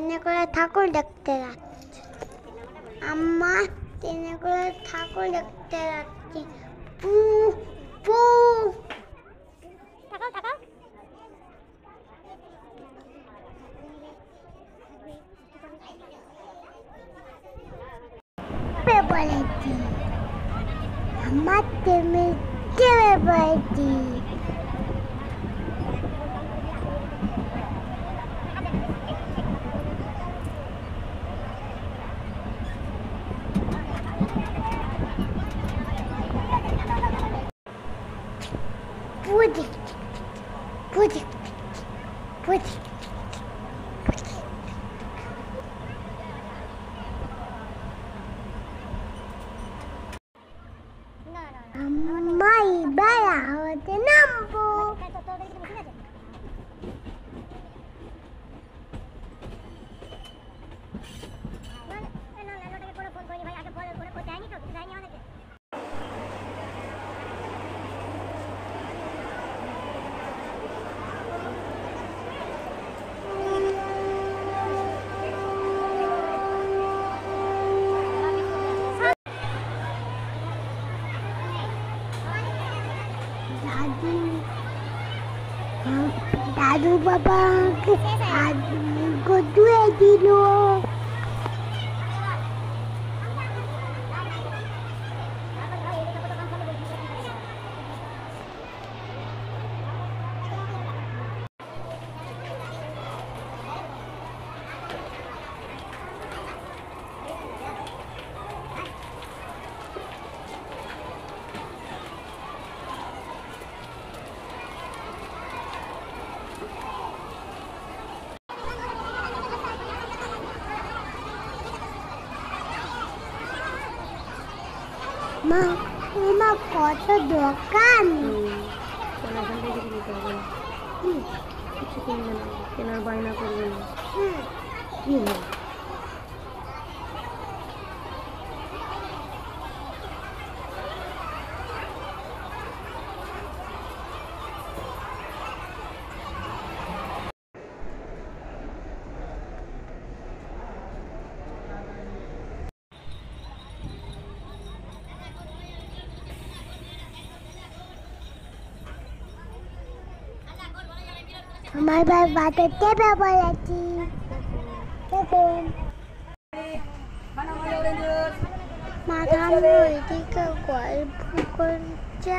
ট্রেনে করে ঠাকুর দেখতে যাচ্ছে আমার ট্রেনে করে ঠাকুর দেখতে যাচ্ছি পু পু তাকাও তাকাও বলেছি আমার ট্রেনে চেপে পড়েছি with. Adu babang, adu godue dino. মা মা কত দোকান? এখান থেকে কিছু নিতে হবে না কিছু কিনবে না কেনার বায়না করবে না। কি হবে আমার ভাই বাতে টেপে বলেছি। দেখুন। মাথা ওইদিকে গল্প করছে।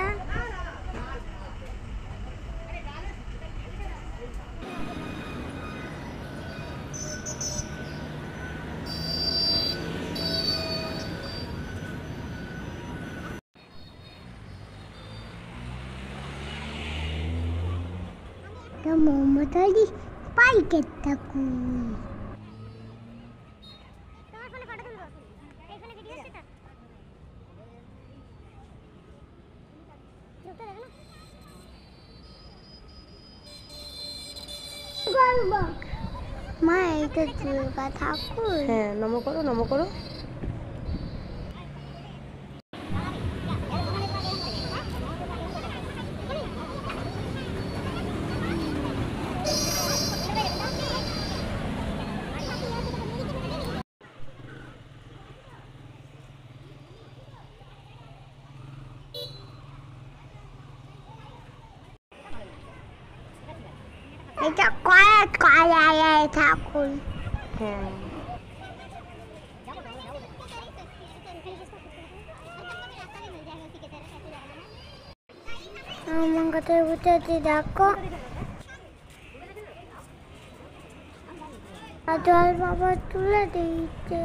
তো। মমতারি পাইকে থাকুন মা এইটা দুর্গা ঠাকুর। হ্যাঁ নম করো নম করো। এটা কয়া কয়া ঠাকুর হ্যাঁ আমার কাছে বুঝতে দেখো আর জল বাবা তুলে দিয়েছে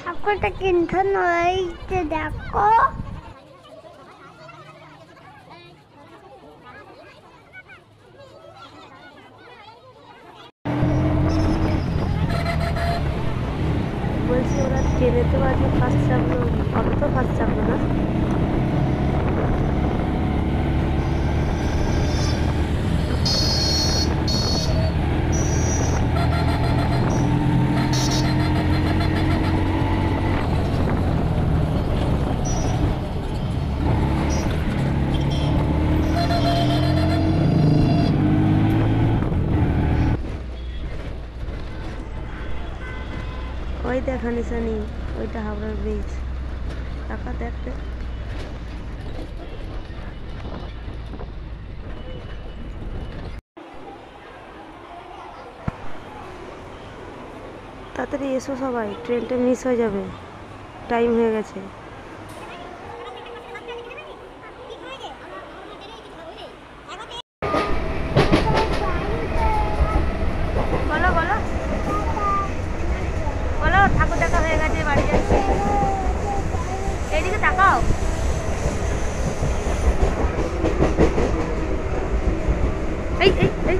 ঠাকুরটা কিন্তু নইছে দেখো। বলছি, ওরা ট্রেনে তো আজকে ফার্স্ট চাপলো অটো তো ফার্স্ট চাপলো না। ওই দেখা নিশানি ওইটা হাওড়ার ব্রিজ টাকা দেখতে তাড়াতাড়ি এসো সবাই ট্রেনটা মিস হয়ে যাবে। টাইম হয়ে গেছে। 大狗。哎哎！哎